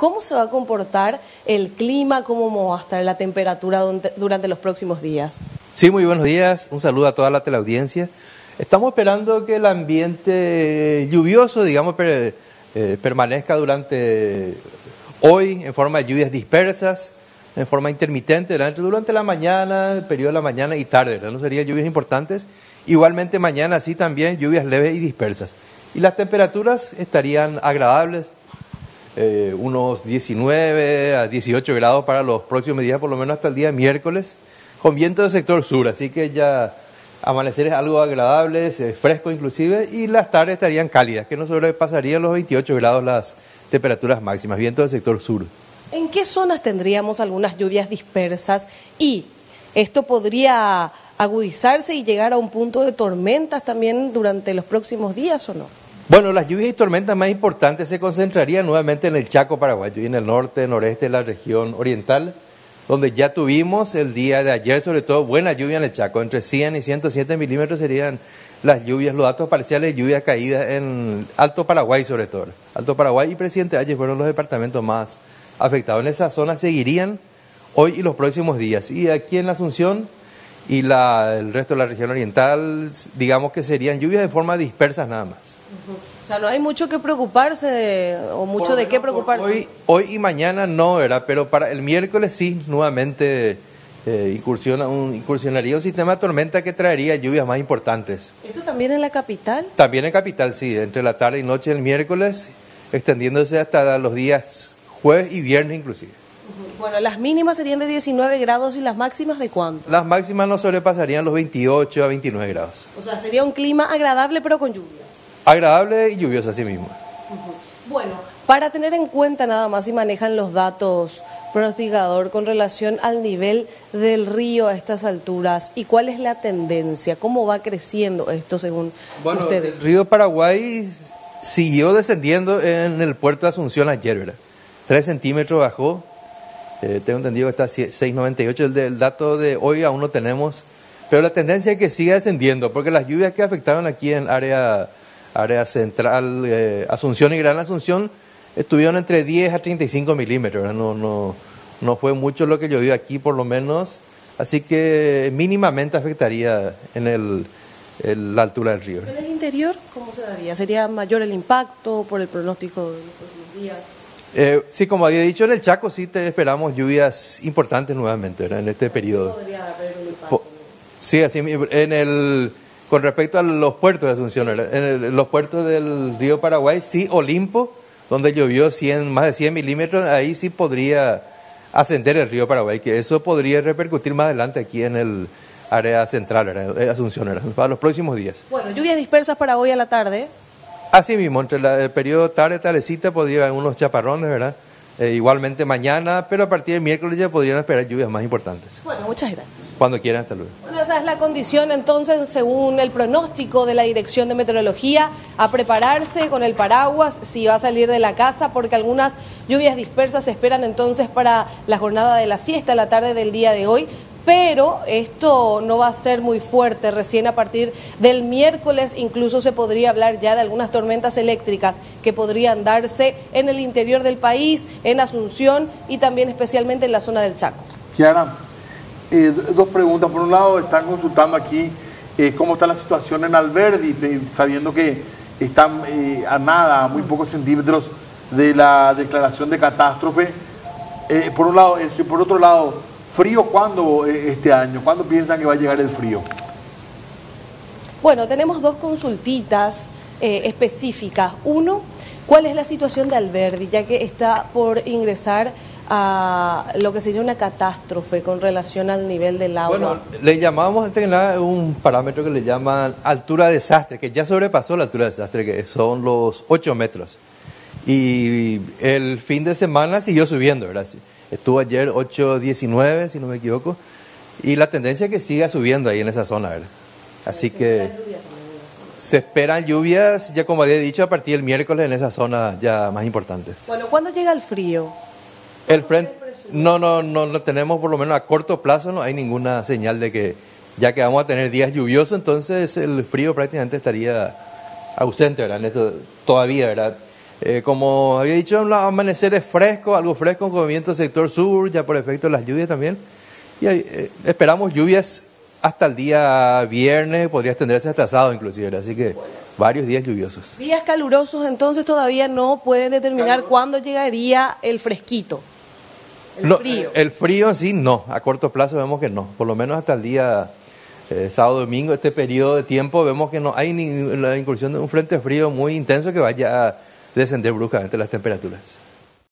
¿Cómo se va a comportar el clima? ¿Cómo va a estar la temperatura durante los próximos días? Sí, muy buenos días. Un saludo a toda la teleaudiencia. Estamos esperando que el ambiente lluvioso, digamos, eh, permanezca durante hoy en forma de lluvias dispersas, en forma intermitente, durante la mañana, el periodo de la mañana y tarde, ¿verdad? No serían lluvias importantes. Igualmente mañana sí también lluvias leves y dispersas. Y las temperaturas estarían agradables, eh, unos 19 a 18 grados para los próximos días, por lo menos hasta el día miércoles, con viento del sector sur, así que ya amaneceres algo agradables, fresco inclusive, y las tardes estarían cálidas, que no sobrepasarían los 28 grados las temperaturas máximas, viento del sector sur. ¿En qué zonas tendríamos algunas lluvias dispersas y esto podría agudizarse y llegar a un punto de tormentas también durante los próximos días o no? Bueno, las lluvias y tormentas más importantes se concentrarían nuevamente en el Chaco paraguayo y en el norte, noreste de la región oriental, donde ya tuvimos el día de ayer, sobre todo, buena lluvia en el Chaco. Entre 100 y 107 milímetros serían las lluvias, los datos parciales de lluvias caídas en Alto Paraguay, sobre todo. Alto Paraguay y Presidente Ayer fueron los departamentos más afectados. En esa zona seguirían hoy y los próximos días. Y aquí en la Asunción y la, el resto de la región oriental, digamos que serían lluvias de forma dispersas nada más. Sea, no hay mucho que preocuparse o mucho de qué preocuparse. Hoy, hoy y mañana no, era, pero para el miércoles sí, nuevamente eh, incursiona un, incursionaría un sistema de tormenta que traería lluvias más importantes. ¿Esto también en la capital? También en capital, sí, entre la tarde y noche del miércoles, extendiéndose hasta los días jueves y viernes inclusive. Bueno, las mínimas serían de 19 grados y las máximas de cuánto? Las máximas no sobrepasarían los 28 a 29 grados. O sea, sería un clima agradable pero con lluvias. Agradable y lluvioso así mismo. Bueno, para tener en cuenta nada más si manejan los datos pronosticador con relación al nivel del río a estas alturas y cuál es la tendencia, cómo va creciendo esto según bueno, ustedes. El río Paraguay siguió descendiendo en el puerto de Asunción ayer, ¿verdad? Tres centímetros bajó, eh, tengo entendido que está 6,98, el, el dato de hoy aún no tenemos, pero la tendencia es que siga descendiendo, porque las lluvias que afectaron aquí en área área central, eh, Asunción y Gran Asunción, estuvieron entre 10 a 35 milímetros, no, no, no fue mucho lo que llovió aquí por lo menos, así que mínimamente afectaría en el, la altura del río. ¿En el interior cómo se daría? ¿Sería mayor el impacto por el pronóstico de los días? Eh, sí, como había dicho, en el Chaco sí te esperamos lluvias importantes nuevamente en este periodo. ¿Podría haber un impacto? Sí, así en el con respecto a los puertos de Asunción, en los puertos del río Paraguay, sí, Olimpo, donde llovió 100, más de 100 milímetros, ahí sí podría ascender el río Paraguay, que eso podría repercutir más adelante aquí en el área central, de Asunción, para los próximos días. Bueno, lluvias dispersas para hoy a la tarde. Así mismo, entre el periodo tarde, tardecita, podría haber unos chaparrones, ¿verdad? Eh, igualmente mañana, pero a partir del miércoles ya podrían esperar lluvias más importantes. Bueno, muchas gracias. Cuando quieran, hasta luego. Bueno, esa es la condición entonces, según el pronóstico de la Dirección de Meteorología, a prepararse con el paraguas si va a salir de la casa, porque algunas lluvias dispersas se esperan entonces para la jornada de la siesta, la tarde del día de hoy pero esto no va a ser muy fuerte. Recién a partir del miércoles incluso se podría hablar ya de algunas tormentas eléctricas que podrían darse en el interior del país, en Asunción y también especialmente en la zona del Chaco. Kiara, eh, dos preguntas. Por un lado, están consultando aquí eh, cómo está la situación en Alberdi, sabiendo que están eh, a nada, a muy pocos centímetros de la declaración de catástrofe. por un lado, eso, y por otro lado, ¿Frío cuándo eh, este año? ¿Cuándo piensan que va a llegar el frío? Bueno, tenemos dos consultitas eh, específicas. Uno, ¿cuál es la situación de Alberdi, ya que está por ingresar a lo que sería una catástrofe con relación al nivel del agua? Bueno, le llamamos un parámetro que le llaman altura de desastre, que ya sobrepasó la altura de desastre, que son los 8 metros. Y el fin de semana siguió subiendo, ¿verdad? Estuvo ayer 8.19, si no me equivoco, y la tendencia es que siga subiendo ahí en esa zona, ¿verdad? Así que se esperan lluvias, ya como había dicho, a partir del miércoles en esa zona ya más importantes. Bueno, ¿cuándo llega el frío? El frente, no, no, no, no tenemos por lo menos a corto plazo, no hay ninguna señal de que ya que vamos a tener días lluviosos, entonces el frío prácticamente estaría ausente, ¿verdad? todavía, ¿verdad? Eh, como había dicho, los amaneceres frescos, algo fresco con viento sector sur, ya por efecto de las lluvias también. Y eh, esperamos lluvias hasta el día viernes, podría extenderse hasta sábado inclusive, así que varios días lluviosos. Días calurosos, entonces todavía no pueden determinar cuándo llegaría el fresquito. El frío. El frío sí, no. A corto plazo vemos que no. Por lo menos hasta el día eh, sábado, domingo, este periodo de tiempo, vemos que no hay ni la incursión de un frente frío muy intenso que vaya a descender bruscamente las temperaturas.